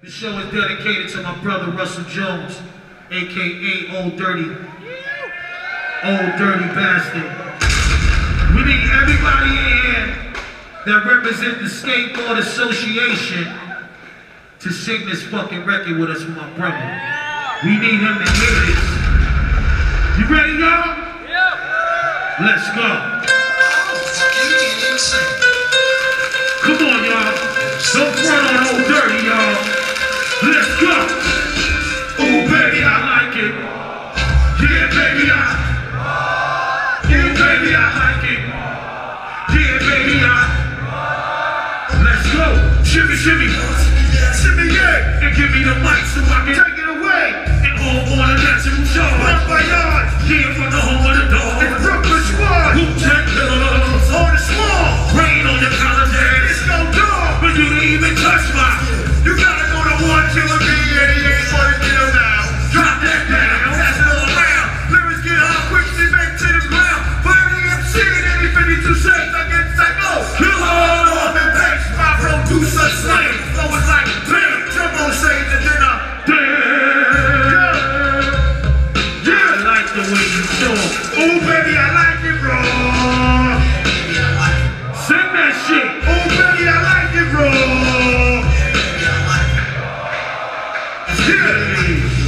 The show is dedicated to my brother Russell Jones, aka Old Dirty. Old Dirty Bastard. We need everybody in here that represent the Skateboard Association to sing this fucking record with us for my brother. We need him to hear this. You ready, y'all? Yeah. Let's go. Shimmy. Shimmy, yeah. And give Ooh, baby, I like it raw. Send that shit. Ooh, baby, I like it bro. Yeah.